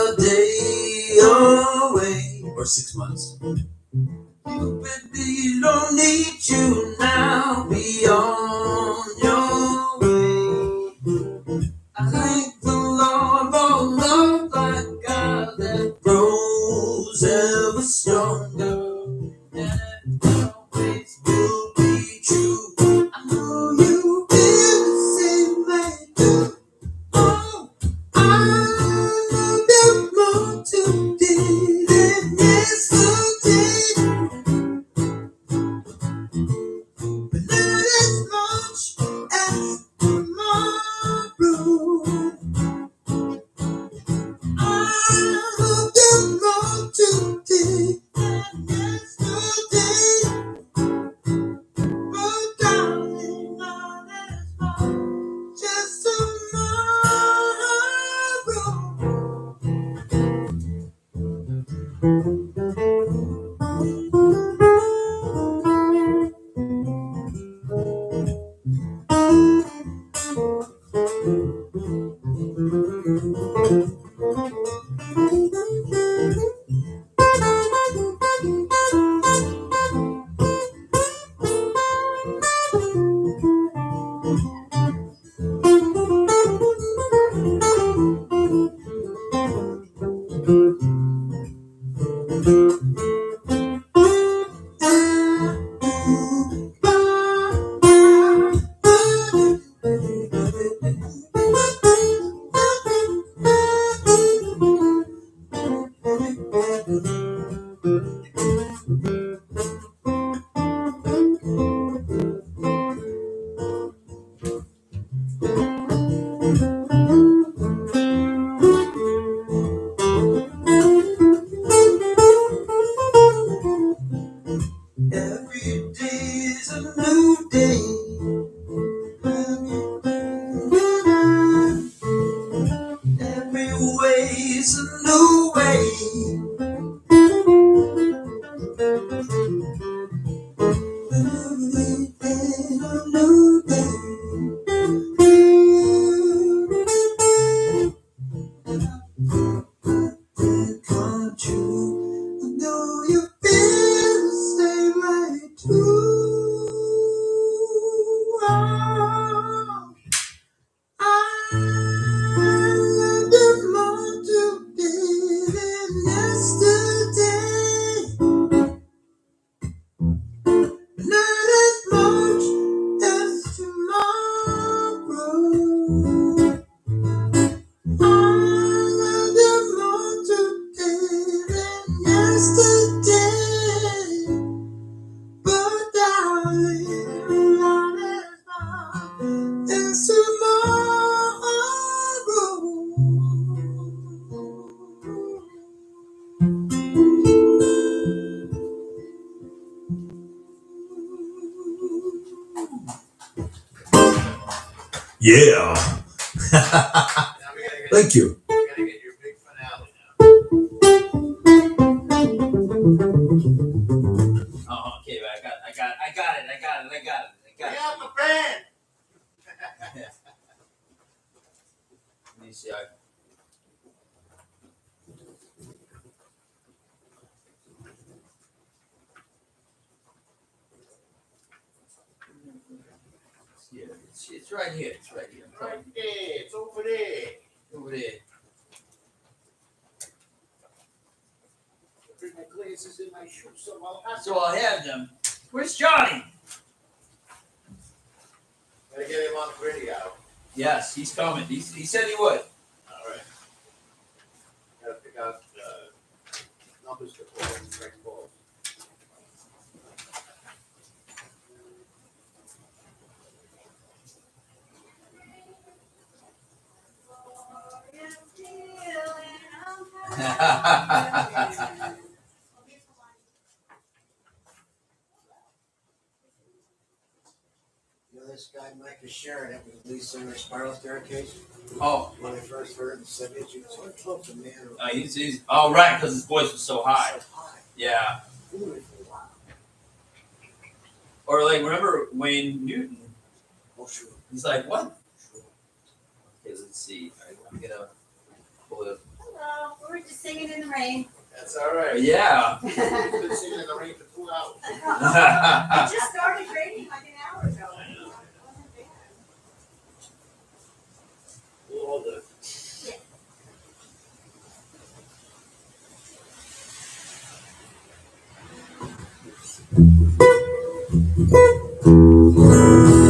a day away. Or six months. You you don't need you now. Be on your Thank you. we gotta get your big finale now. Oh, uh-huh, okay, I got, I got, I got it, I got it, I got it, I got Bring it. out the band. Let me see. I, it's. It's, it's right here. It's right here. I'm Right there, it's over there. You. Over there. My glasses and my shoes, so I'll have So I'll have them. Where's Johnny? Gotta get him on video. Yes, he's coming. He, he said he would. All right. Gotta pick out, uh, numbers to call, You know this guy Mike is sharing it with Lee Singer Spiral Starecase. oh, When I first heard him, said it, you so close to man. uh, he's, he's oh right, because his voice was so high. So high. Yeah. Or like remember Wayne Newton? Oh, sure. He's like, what? Okay, let's see. All right, I'm gonna. Hello, we were just singing in the rain. That's all right. Yeah. Been singing in the rain for two hours. It just started raining like an hour ago. It wasn't bad. All the.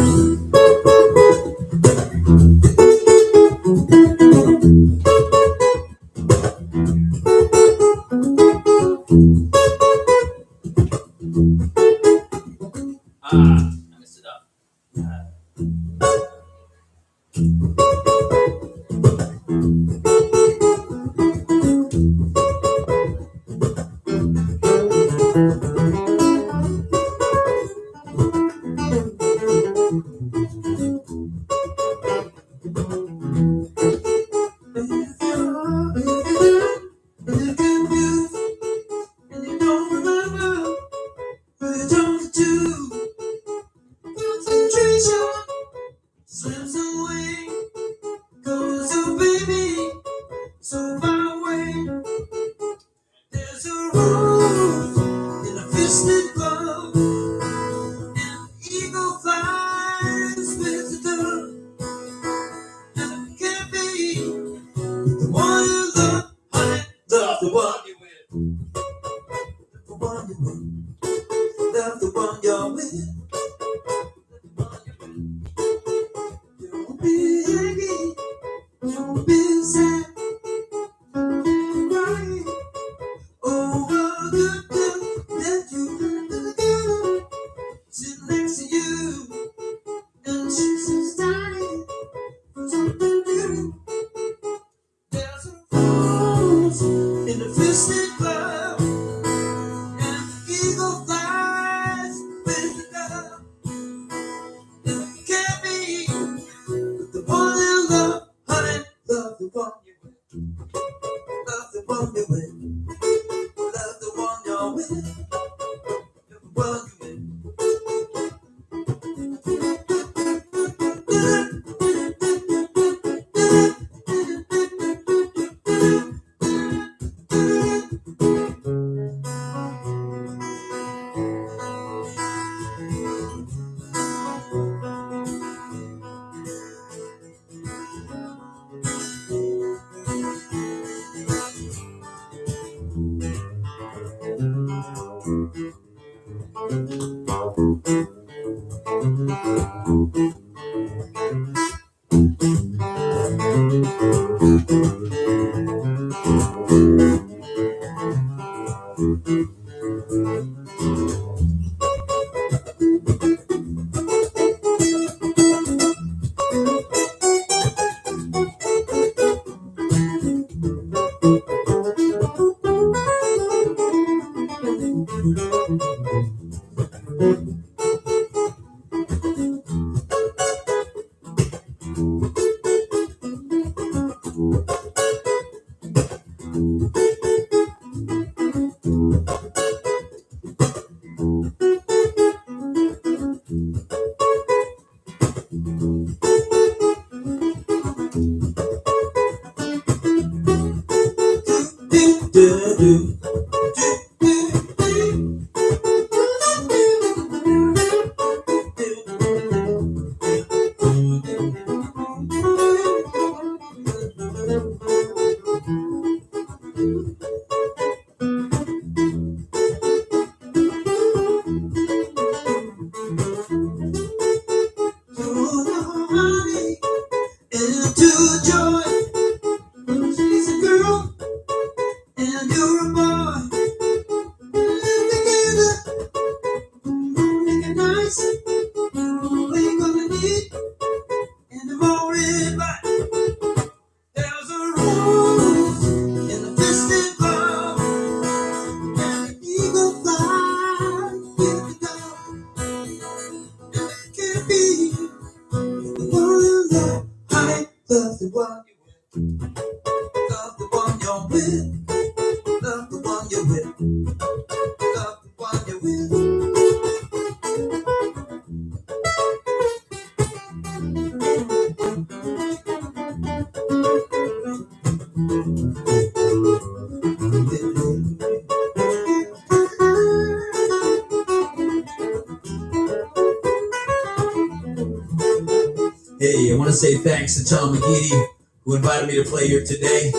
Thanks to Tom McGeady who invited me to play here today,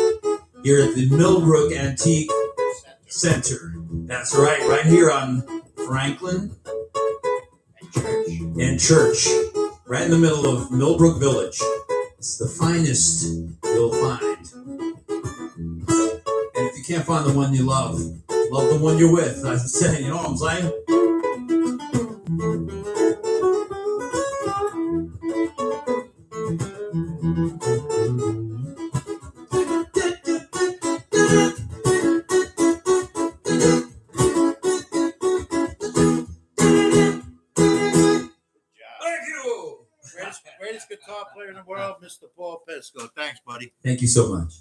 here at the Millbrook Antique Center. That's right, right here on Franklin and Church, right in the middle of Millbrook Village. It's the finest you'll find. And if you can't find the one you love, love the one you're with. I'm saying, you know what I'm saying? Thank you so much.